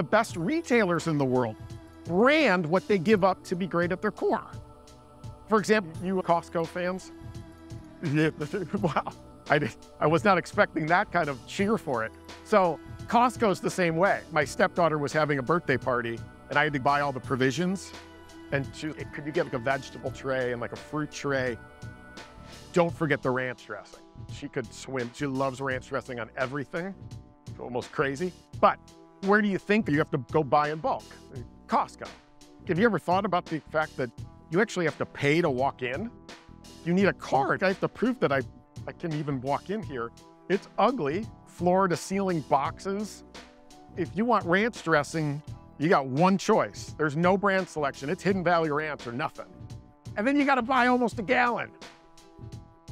the best retailers in the world brand what they give up to be great at their core. For example, you Costco fans? Wow. I, did, I was not expecting that kind of cheer for it. So Costco's the same way. My stepdaughter was having a birthday party and I had to buy all the provisions. And she, could you get like a vegetable tray and like a fruit tray? Don't forget the ranch dressing. She could swim. She loves ranch dressing on everything. It's almost crazy. But where do you think you have to go buy in bulk? Costco. Have you ever thought about the fact that you actually have to pay to walk in? You need a card. I have to prove that I, I can even walk in here. It's ugly, floor to ceiling boxes. If you want ranch dressing, you got one choice. There's no brand selection. It's Hidden Valley Ranch or nothing. And then you got to buy almost a gallon.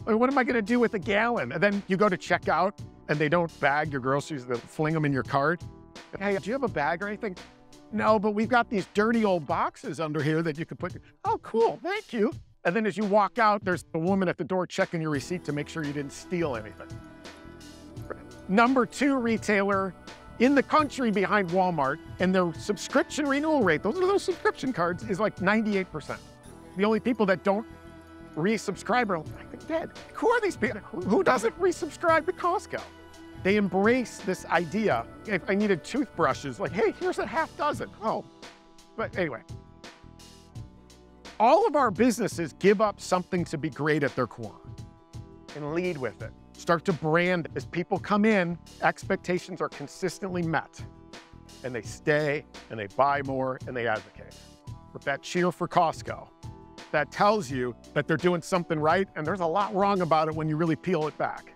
Like, What am I going to do with a gallon? And then you go to checkout and they don't bag your groceries, they fling them in your cart. Hey, do you have a bag or anything? No, but we've got these dirty old boxes under here that you could put. Oh, cool, thank you. And then as you walk out, there's a woman at the door checking your receipt to make sure you didn't steal anything. Number two retailer in the country behind Walmart, and their subscription renewal rate, those are those subscription cards, is like 98%. The only people that don't resubscribe are like dead. Who are these people? Who doesn't resubscribe to Costco? They embrace this idea. If I needed toothbrushes, like, hey, here's a half dozen. Oh, but anyway. All of our businesses give up something to be great at their core and lead with it. Start to brand as people come in, expectations are consistently met and they stay and they buy more and they advocate. With that cheer for Costco, that tells you that they're doing something right and there's a lot wrong about it when you really peel it back.